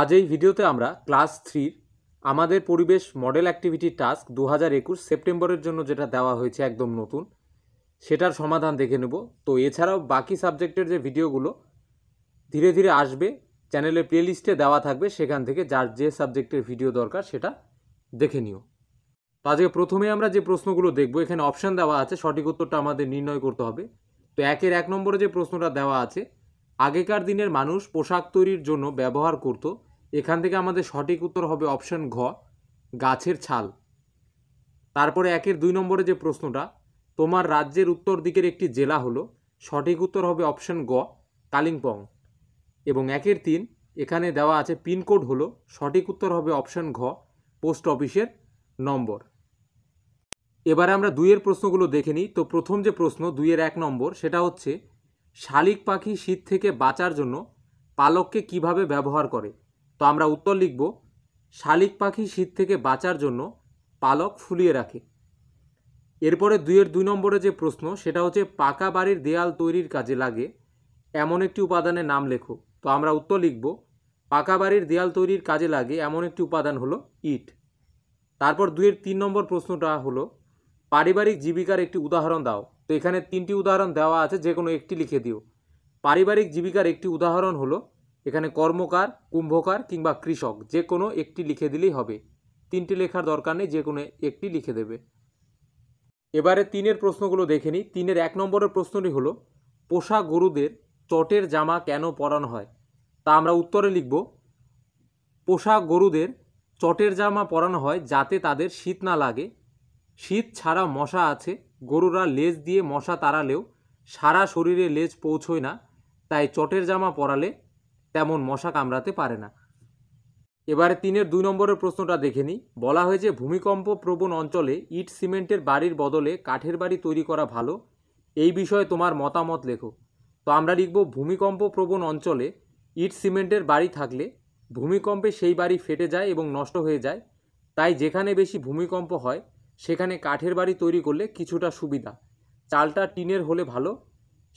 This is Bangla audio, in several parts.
আজ এই ভিডিওতে আমরা ক্লাস থ্রির আমাদের পরিবেশ মডেল অ্যাক্টিভিটি টাস্ক দু হাজার একুশ সেপ্টেম্বরের জন্য যেটা দেওয়া হয়েছে একদম নতুন, সেটার সমাধান দেখে নেব। তো এছাড়াও বাকি সাবজেক্টের যে ভিডিওগুলো ধীরে ধীরে আসবে, চ্যানেলে প্লেলিস্টে দেওয়া থাকবে, সেখান থেকে যার যে সাবজেক্টের ভিডিও দরকার সেটা দেখে নিও। তো আজকে প্রথমে আমরা যে প্রশ্নগুলো দেখব, এখানে অপশান দেওয়া আছে, সঠিক উত্তরটা আমাদের নির্ণয় করতে হবে। তো একের এক নম্বরে যে প্রশ্নটা দেওয়া আছে আগেকার দিনের মানুষ পোশাক তৈরির জন্য ব্যবহার করত। এখান থেকে আমাদের সঠিক উত্তর হবে অপশন ঘ, গাছের ছাল। তারপরে একের দুই নম্বরে যে প্রশ্নটা, তোমার রাজ্যের উত্তর দিকের একটি জেলা হলো, সঠিক উত্তর হবে অপশন গ, কালিম্পং। এবং একের তিন, এখানে দেওয়া আছে পিনকোড হলো, সঠিক উত্তর হবে অপশন ঘ, পোস্ট অফিসের নম্বর। এবারে আমরা দুইয়ের প্রশ্নগুলো দেখে নিই। তো প্রথম যে প্রশ্ন, দুইয়ের এক নম্বর, সেটা হচ্ছে শালিক পাখি শীত থেকে বাঁচার জন্য পালককে কীভাবে ব্যবহার করে? তো আমরা উত্তর লিখব, শালিক পাখি শীত থেকে বাঁচার জন্য পালক ফুলিয়ে রাখে। এরপরে দুইয়ের দুই নম্বরে যে প্রশ্ন, সেটা হচ্ছে পাকা বাড়ির দেয়াল তৈরির কাজে লাগে, এমন একটি উপাদানের নাম লেখো। তো আমরা উত্তর লিখব, পাকা বাড়ির দেয়াল তৈরির কাজে লাগে এমন একটি উপাদান হলো ইট। তারপর দুইয়ের তিন নম্বর প্রশ্নটা হলো পারিবারিক জীবিকার একটি উদাহরণ দাও। তো এখানে তিনটি উদাহরণ দেওয়া আছে, যে কোনো একটি লিখে দিও। পারিবারিক জীবিকার একটি উদাহরণ হলো, এখানে কর্মকার, কুম্ভকার কিংবা কৃষক, যে কোনো একটি লিখে দিলেই হবে। তিনটি লেখার দরকার নেই, যে কোনো একটি লিখে দেবে। এবারে তিনের প্রশ্নগুলো দেখে নিই। তিনের এক নম্বরের প্রশ্নটি হলো, পোষা গরুদের চটের জামা কেন পরানো হয়? তা আমরা উত্তরে লিখব, পোষা গরুদের চটের জামা পরানো হয় যাতে তাদের শীত না লাগে শীত ছাড়া মশা আছে, গরুরা লেজ দিয়ে মশা তাড়ালেও সারা শরীরে লেজ পৌঁছয় না, তাই চটের জামা পরালে তেমন মশা কামড়াতে পারে না। এবারে তিনের দুই নম্বরের প্রশ্নটা দেখে নিই। বলা হয়েছে, ভূমিকম্প প্রবণ অঞ্চলে ইট সিমেন্টের বাড়ির বদলে কাঠের বাড়ি তৈরি করা ভালো। এই বিষয়ে তোমার মতামত লেখো। তো আমরা লিখব, ভূমিকম্প প্রবণ অঞ্চলে ইট সিমেন্টের বাড়ি থাকলে ভূমিকম্পে সেই বাড়ি ফেটে যায় এবং নষ্ট হয়ে যায়। তাই যেখানে বেশি ভূমিকম্প হয় সেখানে কাঠের বাড়ি তৈরি করলে কিছুটা সুবিধা। চালটা টিনের হলে ভালো,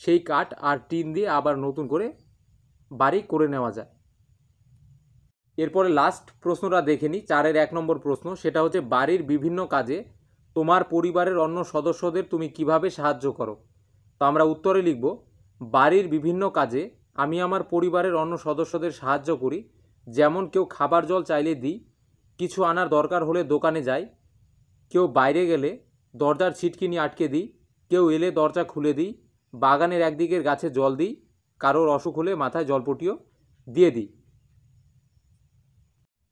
সেই কাঠ আর টিন দিয়ে আবার নতুন করে বাড়ি করে নেওয়া যায়। এরপরে লাস্ট প্রশ্নটা দেখে নিই, চারের এক নম্বর প্রশ্ন, সেটা হচ্ছে বাড়ির বিভিন্ন কাজে তোমার পরিবারের অন্য সদস্যদের তুমি কীভাবে সাহায্য করো? তো আমরা উত্তরে লিখব, বাড়ির বিভিন্ন কাজে আমি আমার পরিবারের অন্য সদস্যদের সাহায্য করি। যেমন কেউ খাবার জল চাইলে দিই, কিছু আনার দরকার হলে দোকানে যাই কেউ বাইরে গেলে দরজার ছিটকিনি আটকে দিই, কেউ এলে দরজা খুলে দিই, বাগানের একদিকের গাছে জল দিই, কারোর অসুখ হলে মাথায় জলপটিও দিয়ে দিই।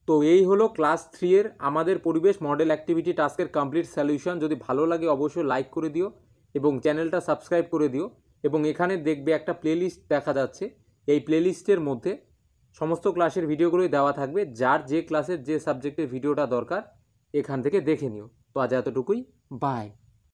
তো এই হলো ক্লাস থ্রি এর আমাদের পরিবেশ মডেল অ্যাক্টিভিটি টাস্কের কমপ্লিট সলিউশন। যদি ভালো লাগে অবশ্যই লাইক করে দিও এবং চ্যানেলটা সাবস্ক্রাইব করে দিও এবং এখানে দেখবে একটা প্লেলিস্ট দেখা যাচ্ছে। এই প্লেলিস্টের মধ্যে সমস্ত ক্লাসের ভিডিওগুলোই দেওয়া থাকবে। যার যে ক্লাসের যে সাবজেক্টের ভিডিওটা দরকার, এখান থেকে দেখে নিও। তো আজ এতটুকুই। বাই